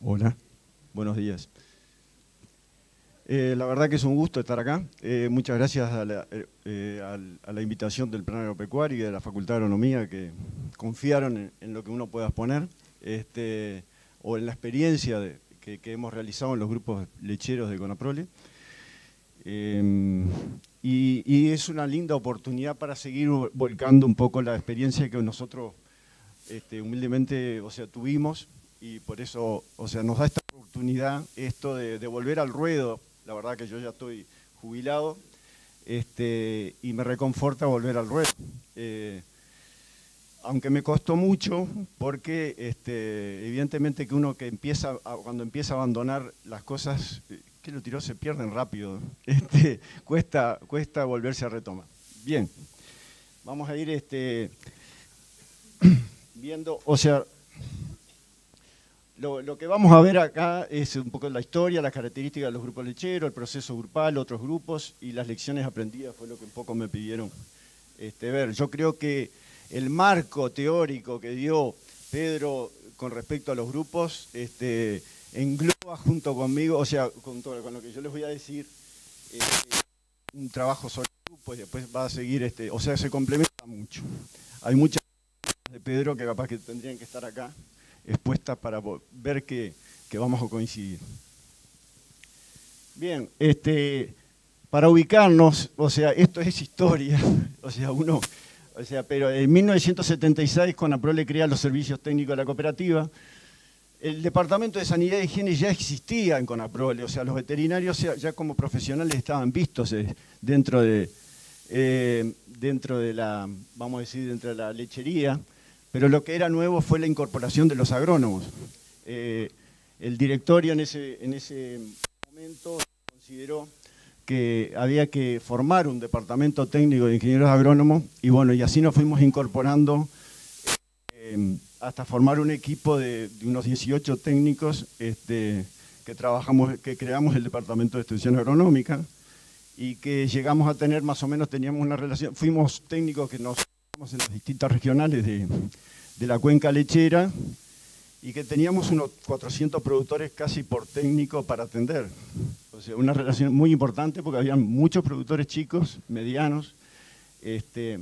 Hola, buenos días. Eh, la verdad que es un gusto estar acá. Eh, muchas gracias a la, eh, a la, invitación del Plan Agropecuario y de la Facultad de Agronomía que confiaron en, lo que uno pueda exponer este, o en la experiencia que, hemos realizado en los grupos lecheros de Conaprole. Y, y, es una linda oportunidad para seguir volcando un poco la experiencia que nosotros este, humildemente o sea, tuvimos y por eso o sea, nos da esta oportunidad esto de, volver al ruedo la verdad que yo ya estoy jubilado este, y me reconforta volver al ruedo. Eh, aunque me costó mucho, porque este, evidentemente que uno que empieza, cuando empieza a abandonar las cosas eh, que lo tiró se pierden rápido, este, cuesta, cuesta volverse a retomar. Bien, vamos a ir este, viendo, o sea, lo, que vamos a ver acá es un poco la historia, las características de los grupos lecheros, el proceso grupal, otros grupos y las lecciones aprendidas fue lo que un poco me pidieron este, ver. Yo creo que el marco teórico que dio Pedro con respecto a los grupos este, engloba junto conmigo, o sea, con, con lo que yo les voy a decir, este, un trabajo sobre grupos y después va a seguir, este, o sea, se complementa mucho. Hay muchas de Pedro que capaz que tendrían que estar acá expuesta para ver que, vamos a coincidir. Bien, este, para ubicarnos, o sea, esto es historia, o sea, uno, o sea, pero en 1976 le crea los servicios técnicos de la cooperativa, el Departamento de Sanidad y Higiene ya existía en Conaprole, o sea, los veterinarios ya, como profesionales estaban vistos eh, dentro de, eh, dentro de la, vamos a decir, dentro de la lechería, pero lo que era nuevo fue la incorporación de los agrónomos. Eh, el directorio en ese, en ese momento consideró que había que formar un departamento técnico de ingenieros agrónomos y bueno, y así nos fuimos incorporando eh, hasta formar un equipo de, unos 18 técnicos este, que trabajamos, que creamos el departamento de extensión agronómica y que llegamos a tener más o menos, teníamos una relación, fuimos técnicos que nos en las distintas regionales de, la cuenca lechera y que teníamos unos 400 productores casi por técnico para atender. O sea, una relación muy importante porque había muchos productores chicos, medianos. Este,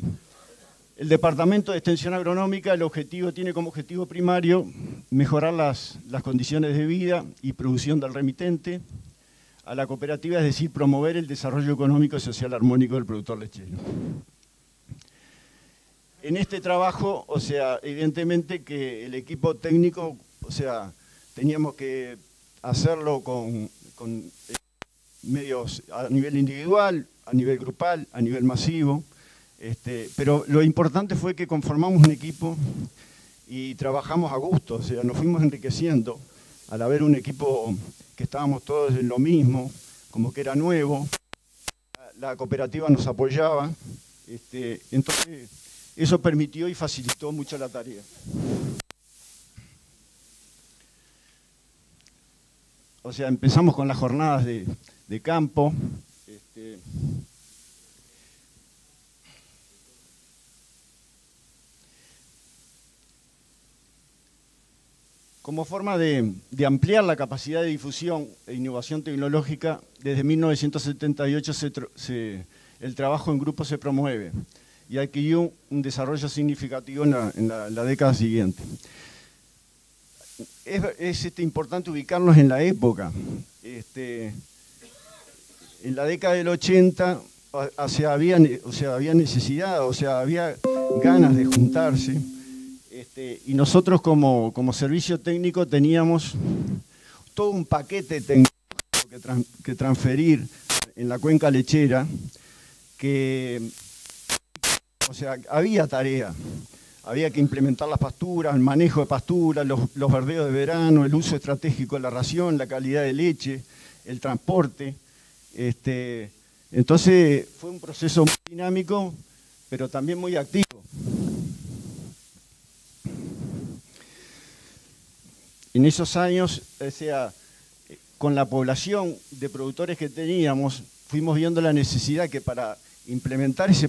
el Departamento de Extensión Agronómica, el objetivo tiene como objetivo primario mejorar las, las condiciones de vida y producción del remitente a la cooperativa, es decir, promover el desarrollo económico y social armónico del productor lechero en este trabajo, o sea, evidentemente que el equipo técnico, o sea, teníamos que hacerlo con, eh, medios a nivel individual, a nivel grupal, a nivel masivo, este, pero lo importante fue que conformamos un equipo y trabajamos a gusto, o sea, nos fuimos enriqueciendo al haber un equipo que estábamos todos en lo mismo, como que era nuevo, la cooperativa nos apoyaba, este, entonces eso permitió y facilitó mucho la tarea. O sea, empezamos con las jornadas de, campo. Este, como forma de, ampliar la capacidad de difusión e innovación tecnológica, desde 1978 el trabajo en grupo se promueve y adquirió un desarrollo significativo en la, década siguiente. Es, este, importante ubicarnos en la época. Este, en la década del 80 o sea, había, necesidad, o sea, había ganas de juntarse. Este, y nosotros como, servicio técnico teníamos todo un paquete técnico que, que transferir en la cuenca lechera que o sea, había tarea. Había que implementar las pasturas, el manejo de pasturas, los, verdeos de verano, el uso estratégico de la ración, la calidad de leche, el transporte. Este, entonces fue un proceso muy dinámico, pero también muy activo. En esos años, o sea, con la población de productores que teníamos, fuimos viendo la necesidad que para implementar ese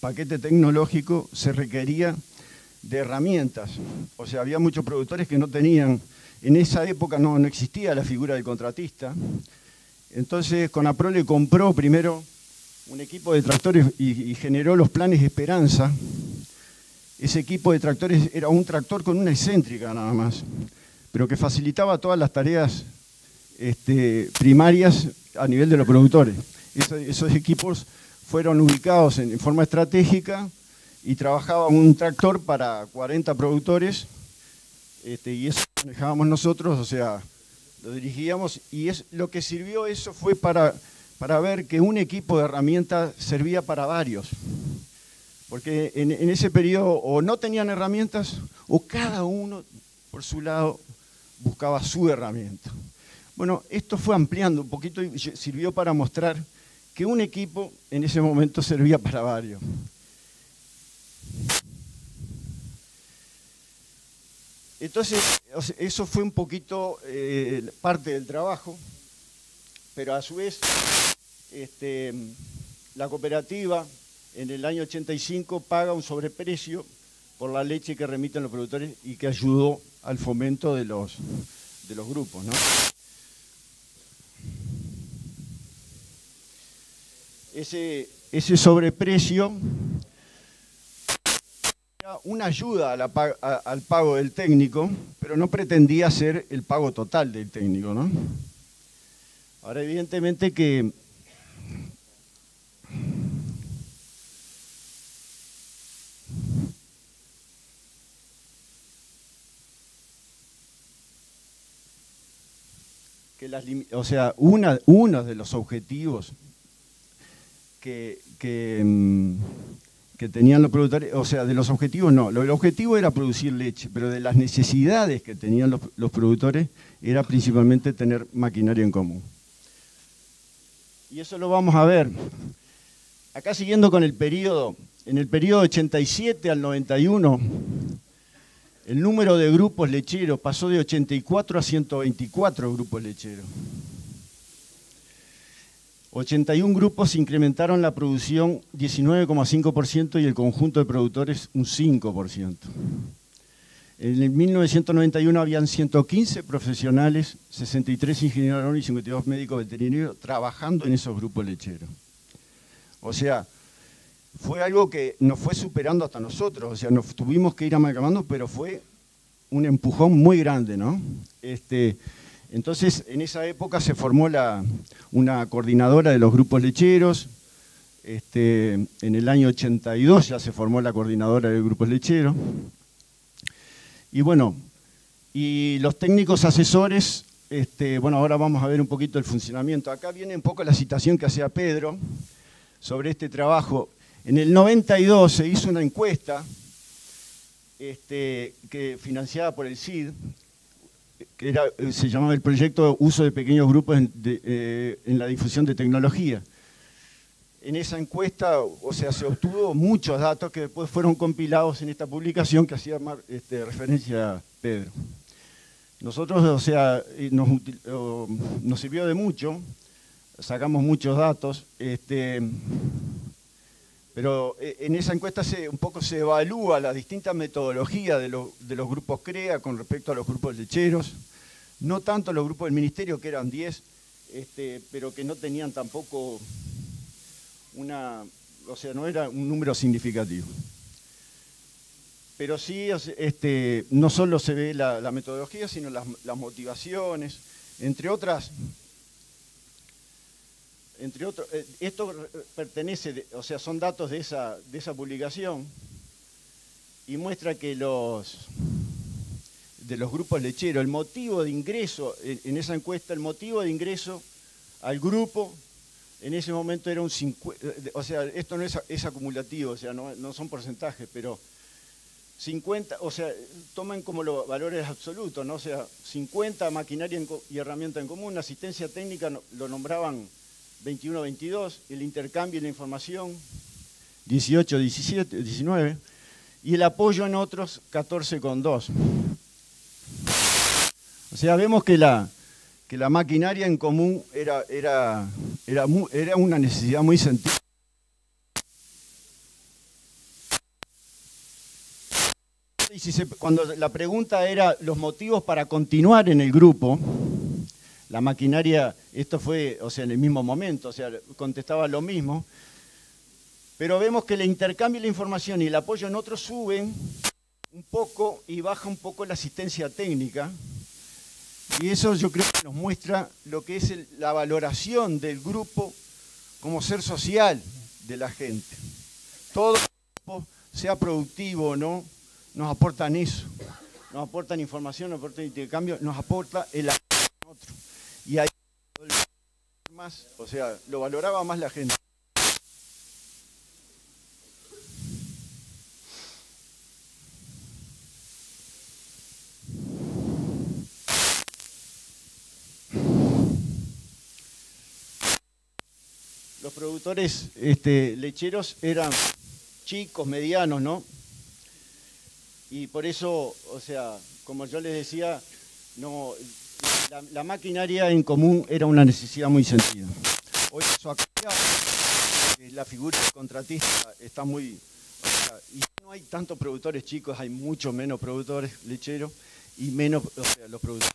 paquete, tecnológico se requería de herramientas. O sea, había muchos productores que no tenían En esa época no, existía la figura del contratista. Entonces Conaprole compró primero un equipo de tractores y, generó los planes Esperanza. Ese equipo de tractores era un tractor con una excéntrica nada más, pero que facilitaba todas las tareas este, primarias a nivel de los productores. esos equipos fueron ubicados en, forma estratégica y trabajaba un tractor para 40 productores este, y eso manejábamos nosotros, o sea, lo dirigíamos y es, lo que sirvió eso fue para, para ver que un equipo de herramientas servía para varios. Porque en, en ese periodo o no tenían herramientas o cada uno por su lado buscaba su herramienta. Bueno, esto fue ampliando un poquito y sirvió para mostrar que un equipo en ese momento servía para varios. Entonces, eso fue un poquito eh, parte del trabajo, pero a su vez, este, la cooperativa en el año 85 paga un sobreprecio por la leche que remiten los productores y que ayudó al fomento de los, de los grupos. ¿no? Ese, ese sobreprecio era una ayuda al pago del técnico, pero no pretendía ser el pago total del técnico. ¿no? Ahora, evidentemente que que las, o sea, una, uno de los objetivos Mm, que, tenían los productores, o sea, de los objetivos no, el objetivo era producir leche, pero de las necesidades que tenían los, productores era principalmente tener maquinaria en común. Y eso lo vamos a ver. Acá siguiendo con el periodo, en el periodo 87 al 91, el número de grupos lecheros pasó de 84 a 124 grupos lecheros. 81 grupos incrementaron la producción 19,5% y el conjunto de productores un 5%. En el 1991 habían 115 profesionales, 63 ingenieros y 52 médicos veterinarios trabajando en esos grupos lecheros. O sea, fue algo que nos fue superando hasta nosotros, o sea, nos tuvimos que ir amalgamando, pero fue un empujón muy grande, ¿no? Este, entonces, en esa época se formó una coordinadora de los grupos lecheros. Este, en el año 82 ya se formó la coordinadora de grupos lecheros. Y bueno, y los técnicos asesores, este, bueno, ahora vamos a ver un poquito el funcionamiento. Acá viene un poco la citación que hacía Pedro sobre este trabajo. En el 92 se hizo una encuesta este, que, financiada por el CID, que eh, se llamaba el proyecto Uso de Pequeños Grupos eh, en, la Difusión de Tecnología. En esa encuesta, o sea, se obtuvo muchos datos que después fueron compilados en esta publicación que hacía este, referencia a Pedro. Nosotros, o sea, nos, nos, sirvió de mucho, sacamos muchos datos, este, pero eh, en esa encuesta se, un poco se evalúa la distinta metodología de, los grupos CREA con respecto a los grupos lecheros, no tanto los grupos del ministerio, que eran 10, este, pero que no tenían tampoco una, o sea, no era un número significativo. Pero sí, este, no solo se ve la, metodología, sino las, las motivaciones, entre otras entre otros, eh, esto pertenece, o sea, son datos de esa, de esa publicación y muestra que los de los grupos lecheros, el motivo de ingreso en, esa encuesta, el motivo de ingreso al grupo en ese momento era un 50, o sea, esto no es, acumulativo, o sea, no, son porcentajes, pero 50, o sea, toman como los valores absolutos, ¿no? O sea, 50 maquinaria y herramienta en común, asistencia técnica lo nombraban 21-22, el intercambio y la información 18-17, 19 y el apoyo en otros 14,2. O sea, vemos que la, maquinaria en común era, era, una necesidad muy sentida. Cuando la pregunta era los motivos para continuar en el grupo, la maquinaria, esto fue, o sea, en el mismo momento, o sea, contestaba lo mismo, pero vemos que el intercambio de la información y el apoyo en otros suben un poco y baja un poco la asistencia técnica, y eso yo creo que nos muestra lo que es la valoración del grupo como ser social de la gente. Todo grupo, sea productivo o no, nos aportan eso. Nos aportan información, nos aportan intercambio, nos aporta el otro. Y ahí más, o sea, lo valoraba más la gente. Los productores este, lecheros eran chicos, medianos, ¿no? Y por eso, o sea, como yo les decía, no, la, maquinaria en común era una necesidad muy sentida. Hoy eso ha cambiado, la figura del contratista está muy... y no hay tantos productores chicos, hay mucho menos productores lecheros y menos los productores.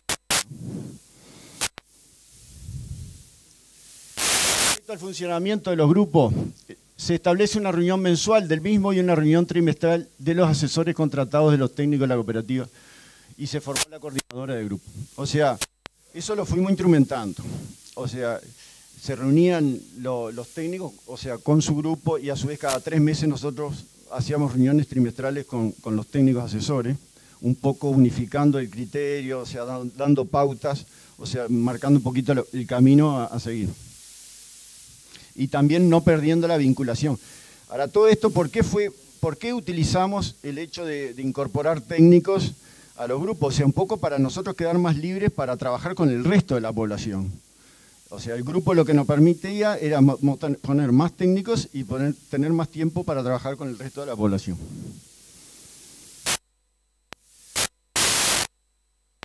Respecto al funcionamiento de los grupos, se establece una reunión mensual del mismo y una reunión trimestral de los asesores contratados de los técnicos de la cooperativa y se formó la coordinadora de grupo. O sea, eso lo fuimos instrumentando. O sea, se reunían los técnicos, o sea, con su grupo y a su vez cada tres meses nosotros hacíamos reuniones trimestrales con, los técnicos asesores, un poco unificando el criterio, o sea, dando, pautas, o sea, marcando un poquito el camino a seguir y también no perdiendo la vinculación. Ahora, todo esto, ¿por qué, fue, por qué utilizamos el hecho de, incorporar técnicos a los grupos? O sea, un poco para nosotros quedar más libres para trabajar con el resto de la población. O sea, el grupo lo que nos permitía era poner más técnicos y poner, tener más tiempo para trabajar con el resto de la población.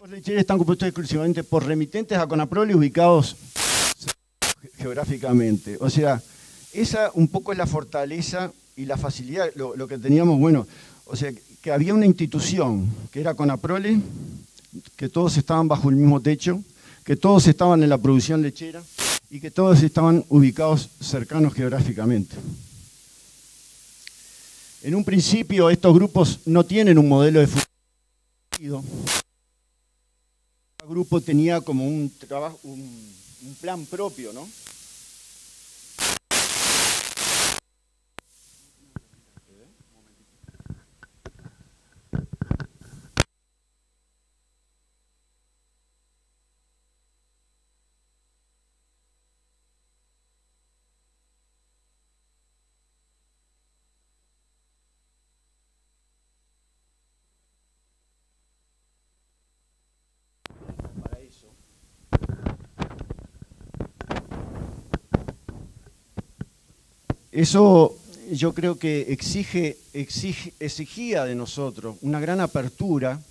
Los lecheros están compuestos exclusivamente por remitentes a Conaprole ubicados geográficamente. O sea, esa un poco es la fortaleza y la facilidad, lo, que teníamos, bueno, o sea, que había una institución que era Conaprole, que todos estaban bajo el mismo techo, que todos estaban en la producción lechera y que todos estaban ubicados cercanos geográficamente. En un principio estos grupos no tienen un modelo de funcionamiento. Cada grupo tenía como un trabajo, un plan propio, ¿no? Eso yo creo que exige, exigía de nosotros una gran apertura,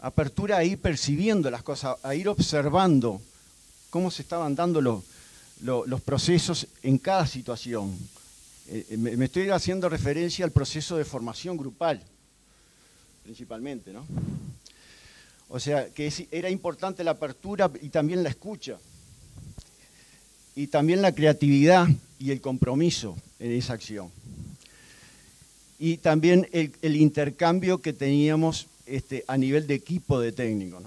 apertura a ir percibiendo las cosas, a ir observando cómo se estaban dando los, procesos en cada situación. Eh, eh, me, estoy haciendo referencia al proceso de formación grupal, principalmente, ¿no? O sea, que era importante la apertura y también la escucha y también la creatividad y el compromiso en esa acción. Y también el, intercambio que teníamos este, a nivel de equipo de técnicos.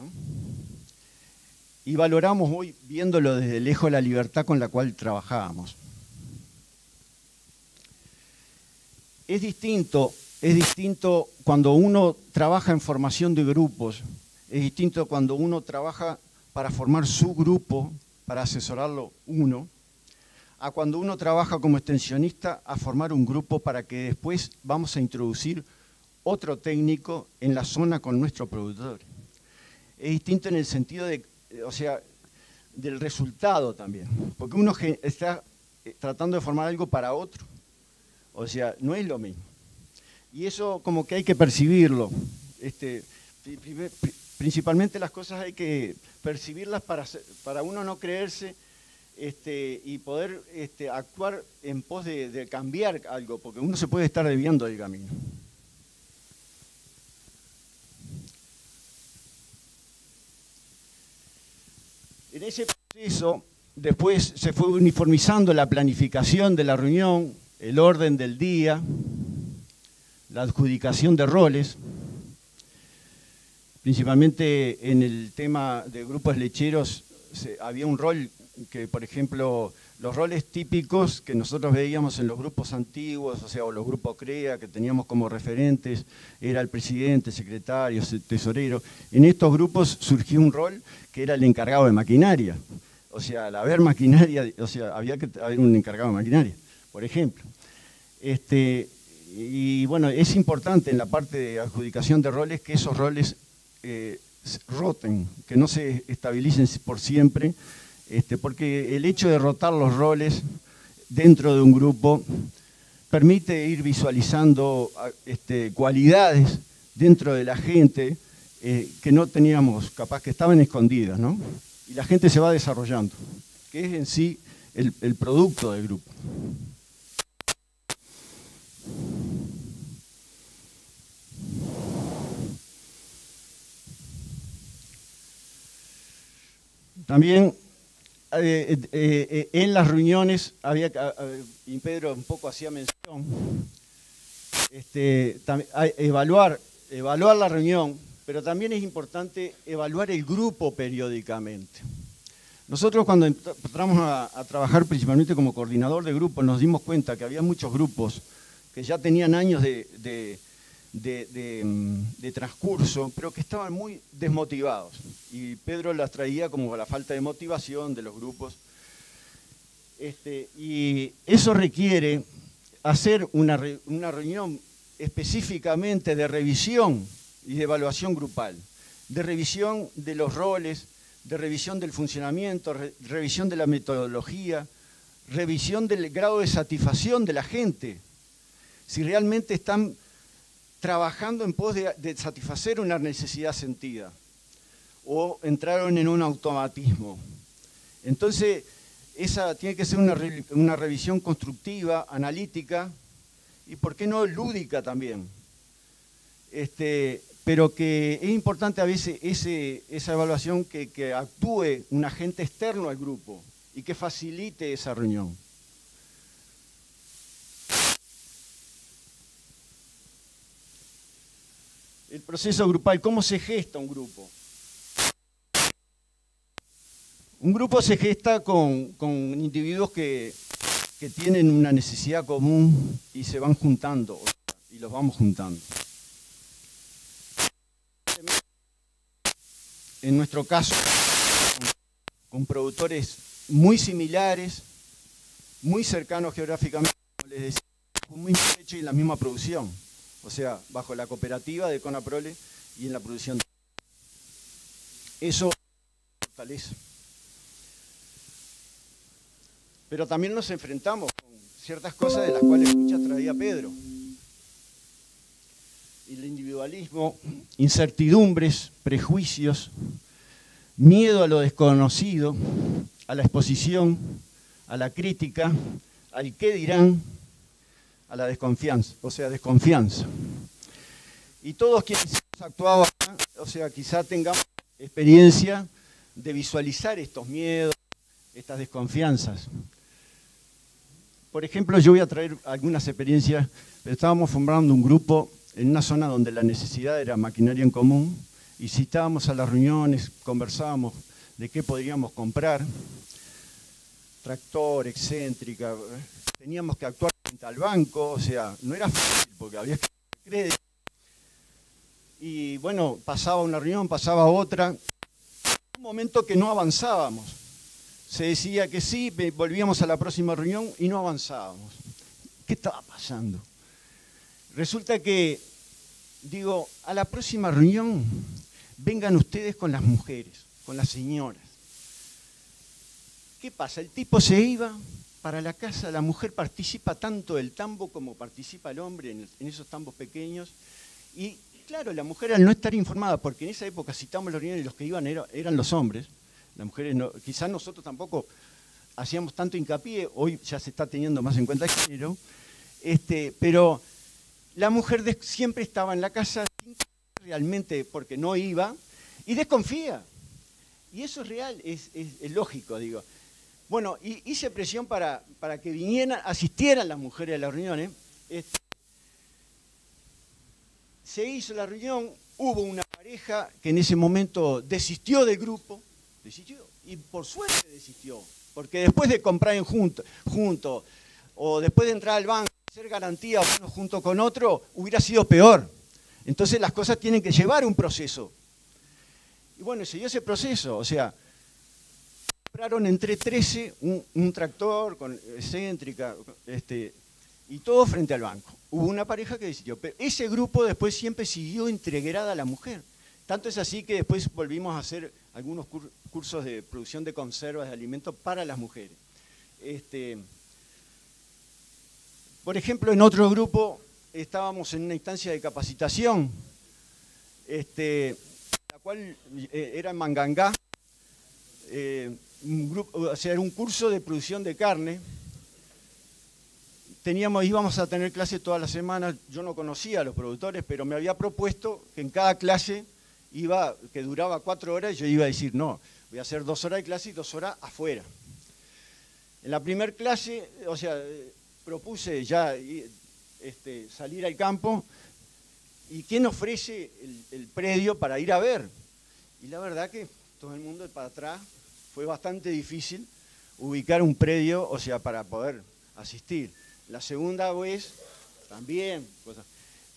Y valoramos hoy, viéndolo desde lejos, la libertad con la cual trabajábamos. Es distinto, es distinto cuando uno trabaja en formación de grupos, es distinto cuando uno trabaja para formar su grupo para asesorarlo uno, a cuando uno trabaja como extensionista a formar un grupo para que después vamos a introducir otro técnico en la zona con nuestro productor. Es distinto en el sentido de, o sea, del resultado también, porque uno está eh, tratando de formar algo para otro, o sea, no es lo mismo. Y eso como que hay que percibirlo. Este, principalmente las cosas hay que percibirlas para, para uno no creerse este, y poder este, actuar en pos de, cambiar algo, porque uno se puede estar desviando del camino. En ese proceso, después se fue uniformizando la planificación de la reunión, el orden del día, la adjudicación de roles, principalmente en el tema de grupos lecheros había un rol que, por ejemplo, los roles típicos que nosotros veíamos en los grupos antiguos, o sea, o los grupos CREA, que teníamos como referentes, era el presidente, secretario, tesorero. En estos grupos surgió un rol que era el encargado de maquinaria. O sea, al haber maquinaria, o sea, había que haber un encargado de maquinaria, por ejemplo. Este, y bueno, es importante en la parte de adjudicación de roles que esos roles eh, roten, que no se estabilicen por siempre, este, porque el hecho de rotar los roles dentro de un grupo permite ir visualizando este, cualidades dentro de la gente eh, que no teníamos, capaz que estaban escondidas, ¿no? Y la gente se va desarrollando, que es en sí el, el producto del grupo. También eh, eh, eh, en las reuniones había, y Pedro un poco hacía mención, este, evaluar, evaluar la reunión, pero también es importante evaluar el grupo periódicamente. Nosotros cuando entramos a, trabajar principalmente como coordinador de grupos nos dimos cuenta que había muchos grupos que ya tenían años de, de, transcurso, pero que estaban muy desmotivados. Y Pedro las traía como la falta de motivación de los grupos. Este, y eso requiere hacer una reunión específicamente de revisión y de evaluación grupal, de revisión de los roles, de revisión del funcionamiento, revisión de la metodología, revisión del grado de satisfacción de la gente, si realmente están trabajando en pos de, satisfacer una necesidad sentida o entraron en un automatismo. Entonces, esa tiene que ser una, revisión constructiva, analítica y, ¿por qué no, lúdica también? Este, pero que es importante a veces esa evaluación que, que actúe un agente externo al grupo y que facilite esa reunión. El proceso grupal, cómo se gesta un grupo. Un grupo se gesta con, individuos que, tienen una necesidad común y se van juntando, y los vamos juntando. En nuestro caso, con productores muy similares, muy cercanos geográficamente, como les decía, muy hecho y la misma producción o sea, bajo la cooperativa de Conaprole y en la producción. Eso fortalece. Pero también nos enfrentamos con ciertas cosas de las cuales muchas traía Pedro. El individualismo, incertidumbres, prejuicios, miedo a lo desconocido, a la exposición, a la crítica, al qué dirán, a la desconfianza, o sea, desconfianza. Y todos quienes hemos actuado o sea, quizá tengamos experiencia de visualizar estos miedos, estas desconfianzas. Por ejemplo, yo voy a traer algunas experiencias, estábamos formando un grupo en una zona donde la necesidad era maquinaria en común, y si estábamos a las reuniones, conversábamos de qué podríamos comprar, tractor, excéntrica, teníamos que actuar frente al banco, o sea, no era fácil porque había que crédito. Y bueno, pasaba una reunión, pasaba otra. Un momento que no avanzábamos. Se decía que sí, volvíamos a la próxima reunión y no avanzábamos. ¿Qué estaba pasando? Resulta que, digo, a la próxima reunión vengan ustedes con las mujeres, con las señoras. ¿Qué pasa? El tipo se iba, para la casa la mujer participa tanto del tambo como participa el hombre en, esos tambos pequeños. Y claro, la mujer al no estar informada, porque en esa época citamos los y los que iban eran los hombres, las mujeres quizás nosotros tampoco hacíamos tanto hincapié, hoy ya se está teniendo más en cuenta el género, este, pero la mujer siempre estaba en la casa realmente porque no iba y desconfía. y eso es real, es, lógico, digo. Bueno, hice presión para, para, que vinieran, asistieran las mujeres a las reuniones. Este, se hizo la reunión, hubo una pareja que en ese momento desistió del grupo, desistió, y por suerte desistió, porque después de comprar en junto, junto o después de entrar al banco, hacer garantía uno junto con otro, hubiera sido peor. Entonces las cosas tienen que llevar un proceso. Y bueno, se dio ese proceso, o sea, compraron entre 13 un, tractor con excéntrica, este, y todo frente al banco. Hubo una pareja que decidió, pero ese grupo después siempre siguió integrada a la mujer. Tanto es así que después volvimos a hacer algunos cursos de producción de conservas de alimentos para las mujeres. Este, por ejemplo, en otro grupo estábamos en una instancia de capacitación, este, la cual eh, era en Mangangá, eh, un era un curso de producción de carne. Teníamos, íbamos a tener clase todas las semanas, yo no conocía a los productores, pero me había propuesto que en cada clase iba, que duraba cuatro horas, yo iba a decir, no, voy a hacer dos horas de clase y dos horas afuera. En la primera clase, o sea, propuse ya este, salir al campo y quién ofrece el, predio para ir a ver. Y la verdad que todo el mundo para atrás fue bastante difícil ubicar un predio, o sea, para poder asistir. La segunda vez también.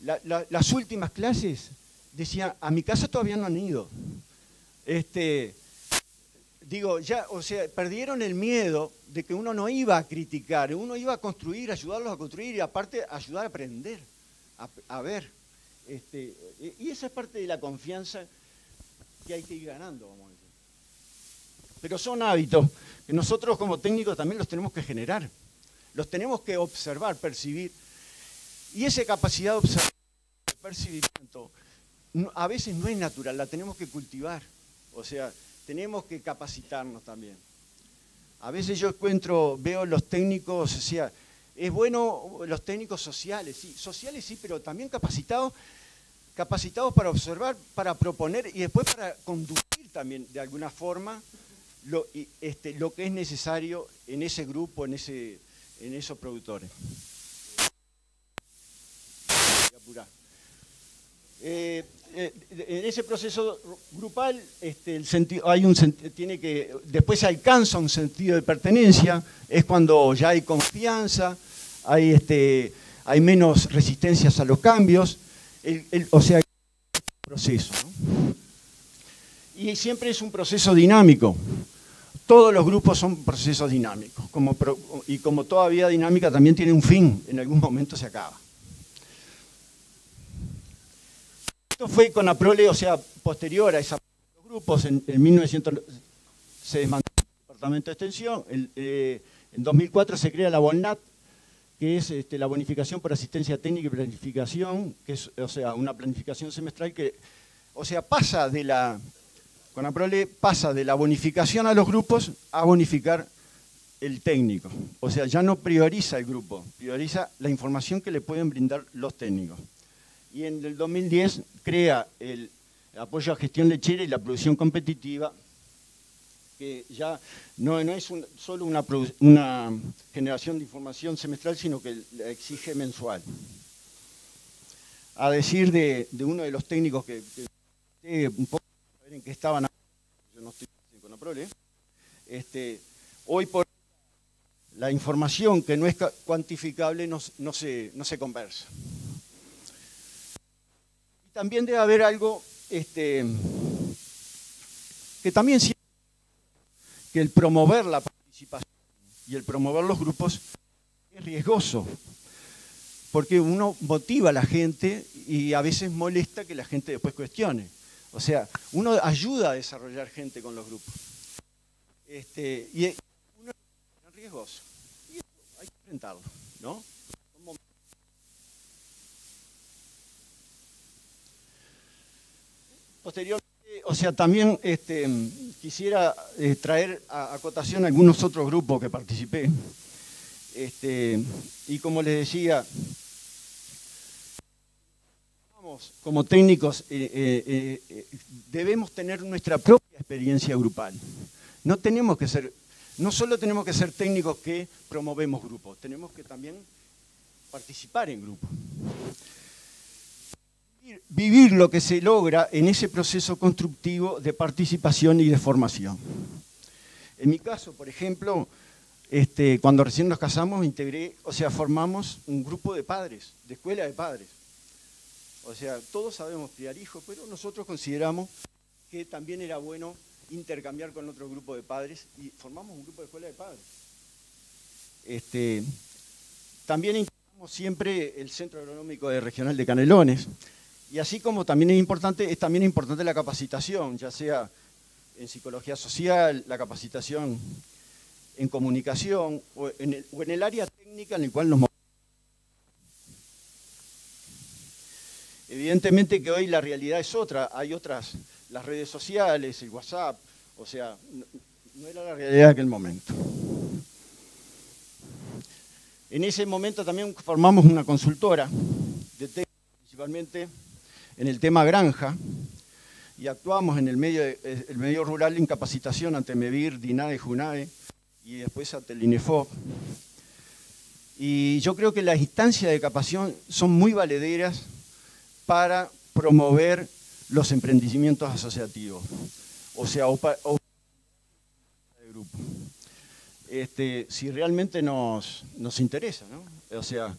las últimas clases decían, a mi casa todavía no han ido. Este, digo, ya, o sea, perdieron el miedo de que uno no iba a criticar, uno iba a construir, ayudarlos a construir y aparte ayudar a aprender, a, ver. Este, y esa es parte de la confianza que hay que ir ganando, vamos a decir. Pero son hábitos que nosotros como técnicos también los tenemos que generar, los tenemos que observar, percibir. Y esa capacidad de observar, de percibimiento, a veces no es natural, la tenemos que cultivar. O sea, tenemos que capacitarnos también. A veces yo encuentro, veo los técnicos, o sea, es bueno los técnicos sociales, sí, sociales sí, pero también capacitados, capacitados para observar, para proponer y después para conducir también de alguna forma lo, este, lo que es necesario en ese grupo, en, ese, en esos productores. Eh, eh, en ese proceso grupal este, el sentido, hay un tiene que después se alcanza un sentido de pertenencia es cuando ya hay confianza hay este hay menos resistencias a los cambios o sea proceso y siempre es un proceso dinámico todos los grupos son procesos dinámicos y como toda vida dinámica también tiene un fin en algún momento se acaba. Esto fue con Aprole, o sea, posterior a esos grupos, en, 1900 se desmanteló el Departamento de Extensión, eh, en 2004 se crea la BONAT, que es este, la bonificación por asistencia técnica y planificación, que es, o sea, una planificación semestral que, o sea, pasa de la, con Aprole, pasa de la bonificación a los grupos a bonificar el técnico. O sea, ya no prioriza el grupo, prioriza la información que le pueden brindar los técnicos y en el 2010 crea el apoyo a gestión lechera y la producción competitiva, que ya no, es solo una, generación de información semestral, sino que la exige mensual. A decir de, uno de los técnicos que, un poco qué estaban, yo no estoy con la prole, este, hoy por la información que no es cuantificable no, se, no se conversa también debe haber algo este, que también que el promover la participación y el promover los grupos es riesgoso, porque uno motiva a la gente y a veces molesta que la gente después cuestione. O sea, uno ayuda a desarrollar gente con los grupos. Este, y uno es riesgoso. Y eso hay que enfrentarlo, ¿no? Posteriormente, o sea, también este, quisiera eh, traer a, acotación algunos otros grupos que participé. Este, y como les decía, como técnicos, eh, eh, eh, debemos tener nuestra propia experiencia grupal. No tenemos que ser, no solo tenemos que ser técnicos que promovemos grupos, tenemos que también participar en grupos. Vivir lo que se logra en ese proceso constructivo de participación y de formación. En mi caso, por ejemplo, este, cuando recién nos casamos, integré, o sea, formamos un grupo de padres, de escuela de padres. O sea, todos sabemos criar hijos, pero nosotros consideramos que también era bueno intercambiar con otro grupo de padres y formamos un grupo de escuela de padres. Este, también integramos siempre el Centro Agronómico Regional de Canelones. Y así como también es importante, es también importante la capacitación, ya sea en psicología social, la capacitación en comunicación o en el, o en el área técnica en el cual nos Evidentemente que hoy la realidad es otra, hay otras, las redes sociales, el WhatsApp, o sea, no, era la realidad de aquel momento. En ese momento también formamos una consultora de principalmente en el tema granja, y actuamos en el medio, medio rural en capacitación ante MEVIR, DINAE, JUNAE y después ante el INEFOP. Y yo creo que las instancias de capacitación son muy valederas para promover los emprendimientos asociativos, o sea. Este, si realmente nos, interesa, ¿no? O sea,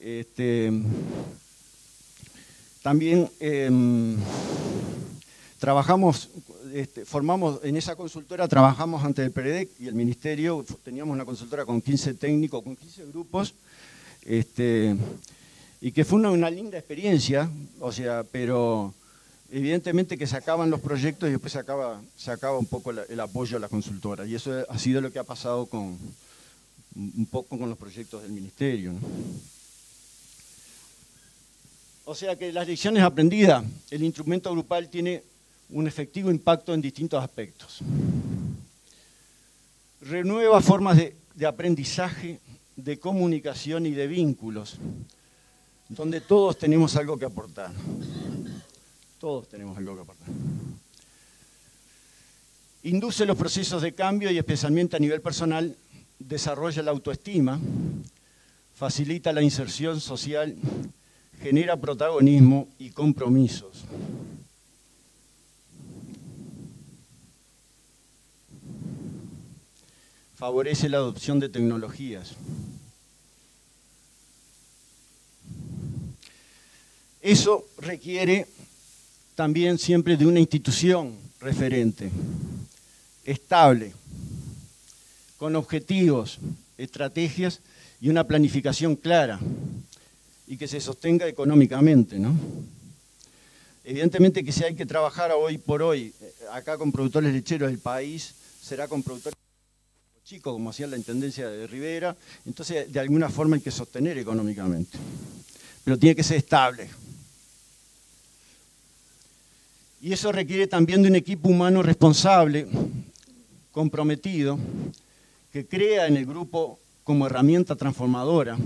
este, también em, trabajamos, este, formamos, en esa consultora trabajamos ante el PEREDEC y el Ministerio, teníamos una consultora con 15 técnicos, con 15 grupos, este, y que fue una, linda experiencia, o sea, pero evidentemente que se acaban los proyectos y después se acaba un poco el apoyo a la consultora. Y eso ha sido lo que ha pasado con un poco con los proyectos del ministerio. O sea que las lecciones aprendidas, el instrumento grupal tiene un efectivo impacto en distintos aspectos. Renueva formas de aprendizaje, de comunicación y de vínculos donde todos tenemos algo que aportar. Todos tenemos algo que aportar. Induce los procesos de cambio y especialmente a nivel personal, desarrolla la autoestima, facilita la inserción social, genera protagonismo y compromisos. Favorece la adopción de tecnologías. Eso requiere también siempre de una institución referente, estable, con objetivos, estrategias y una planificación clara y que se sostenga económicamente. ¿no? Evidentemente que si hay que trabajar hoy por hoy, eh, acá con productores lecheros del país, será con productores chicos, como hacía la Intendencia de Rivera, entonces de alguna forma hay que sostener económicamente, pero tiene que ser estable. Y eso requiere también de un equipo humano responsable, comprometido, que crea en el grupo como herramienta transformadora,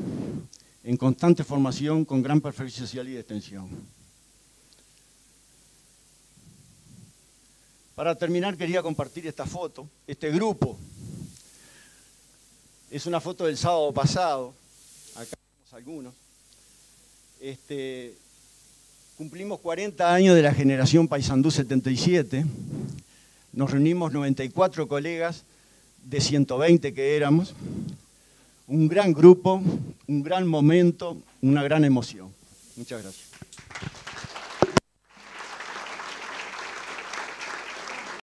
en constante formación con gran perfección social y de extensión. Para terminar quería compartir esta foto, este grupo. Es una foto del sábado pasado, acá vemos algunos. Este, Cumplimos 40 años de la generación Paysandú 77. Nos reunimos 94 colegas de 120 que éramos. Un gran grupo, un gran momento, una gran emoción. Muchas gracias.